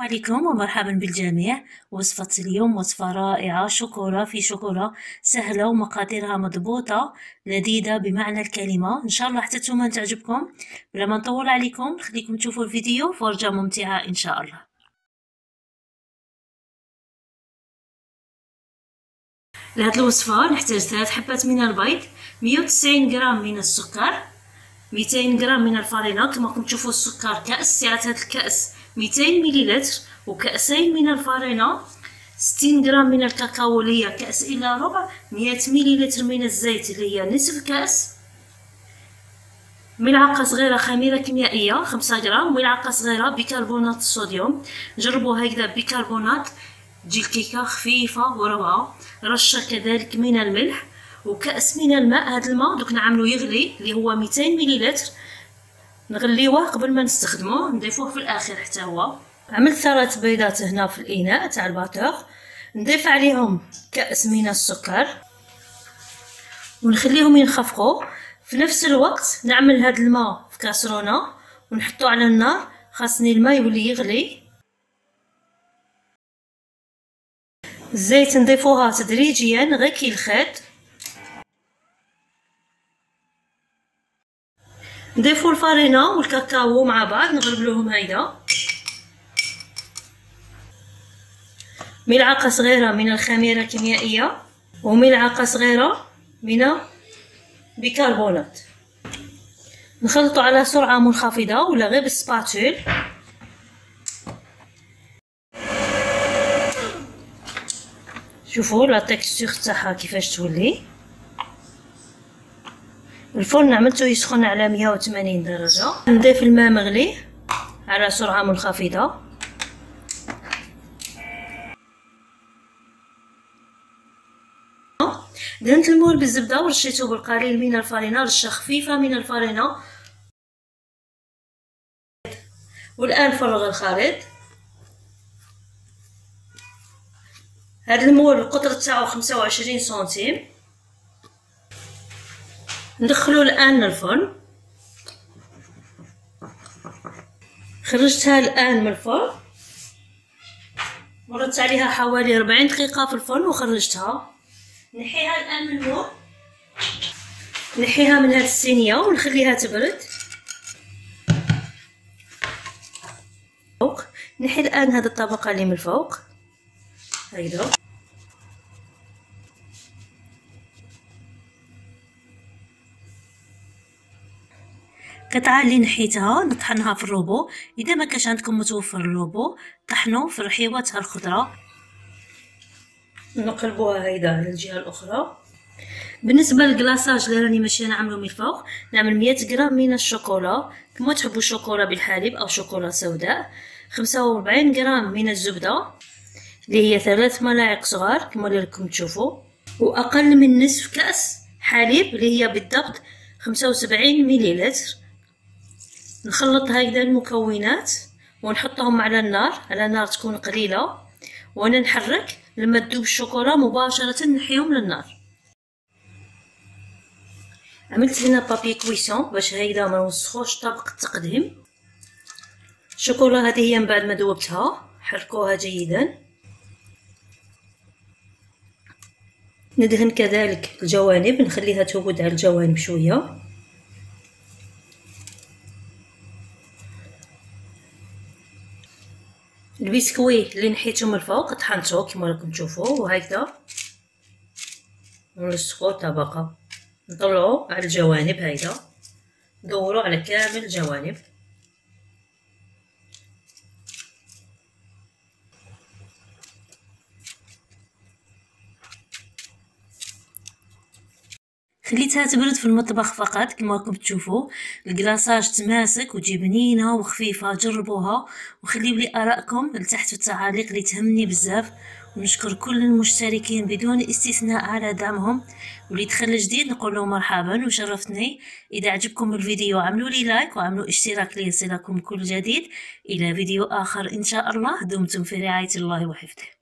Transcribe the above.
عليكم ومرحبا بالجميع. وصفة اليوم وصفة رائعة. شوكولا في شوكولا سهلة ومقاديرها مضبوطة. لذيذة بمعنى الكلمة. إن شاء الله حتى نتوما تعجبكم. بلا ما نطول عليكم نخليكم تشوفوا الفيديو فرجة ممتعة إن شاء الله. لهاد الوصفة نحتاج ثلاث حبات من البيض 190 غرام من السكر 200 غرام من الفرينة. كما راكم تشوفوا السكر كأس سعة هاد الكأس 200 مليلتر وكأسين من الفرينة 60 غرام من الكاكاو اللي هي كأس إلا ربع 100 مليلتر من الزيت اللي هي نصف كأس. ملعقة صغيرة خميرة كيميائية خمسة غرام ملعقة صغيرة بيكربونات الصوديوم. جربوا هكذا بيكربونات تجي الكيكة خفيفة وروعة رشة كذلك من الملح وكأس من الماء. هذا الماء دوك نعملو يغلي اللي هو 200 مليلتر نغليوه قبل ما نستخدموه نضيفوه في الآخر حتى هو. عملت ثلاث بيضات هنا في الإناء تاع الباتور نضيف عليهم كأس من السكر. ونخليهم ينخفقوا. في نفس الوقت نعمل هذا الماء في كاسرونة. ونحطو على النار. خاصني الماء يولي يغلي. الزيت نضيفوها تدريجيا غير كي الخيط. نضيفو الفرينة والكاكاو مع بعض نغربلوهم هيدا. ملعقة صغيرة من الخميرة الكيميائية وملعقة صغيرة من بيكربونات نخلطو على سرعة منخفضة ولا غير بال spatule. شوفوا la texture تاعها كيفاش تولي. الفرن عملته يسخن على 180 درجة. نضيف الماء مغلي على سرعة منخفضة. دهنت المول بالزبدة ورشيته بالقليل من الفرينة رشة خفيفة من الفرينة. والآن فرغ الخليط. هذا المول القطر تاعو خمسة وعشرين سنتيم. ندخلو الآن للفرن خرجتها الآن من الفرن. مرت عليها حوالي ربعين دقيقة في الفرن وخرجتها. نحيها الآن من المول نحيها من هاد الصينية ونخليها تبرد. فوق. نحي الآن هاد الطبقة اللي من الفوق. هيدا. قطعة اللي نحيتها نطحنها في الروبو. إذا ما كانش عندكم متوفر الروبو طحنوا في الرحيوه تاع الخضره نقلبوها هيدا على الجهه الأخرى. بالنسبة للكلاصاج اللي راني ماشي نعملو من الفوق نعمل 100 غرام من الشوكولا. كما تحبوا الشوكولا بالحليب أو شوكولا سوداء. 45 غرام من الزبدة اللي هي ثلاث ملاعق صغار كما راكم تشوفوا. وأقل من نصف كأس حليب اللي هي بالضبط 75 مليلتر. نخلط هكذا المكونات ونحطهم على النار على نار تكون قليلة. وأنا نحرك لما تذوب الشوكولا مباشرة نحيهم للنار. عملت هنا بابي كويسون باش هكذا ما نوسخوش طبق التقديم. الشوكولا هذه هي من بعد ما ذوبتها حركوها جيدا. ندهن كذلك الجوانب نخليها تهود على الجوانب شوية. البسكوي اللي نحيتو من الفوق طحنتو كما راكم تشوفوا وهكذا. نلصقو طبقة. نطلعو على الجوانب هكذا. ندورو على كامل الجوانب. خليتها تبرد في المطبخ فقط كما راكم تشوفوا. الكلاصاج تماسك وتجي بنينه وخفيفة جربوها وخليو لي آرائكم لتحت في التعاليق اللي تهمني بزاف. ونشكر كل المشتركين بدون استثناء على دعمهم. واللي دخل جديد نقول له مرحبا وشرفتني. إذا عجبكم الفيديو عملوا لي لايك وعملوا اشتراك ليصلكم كل جديد. إلى فيديو آخر إن شاء الله. دمتم في رعاية الله وحفظه.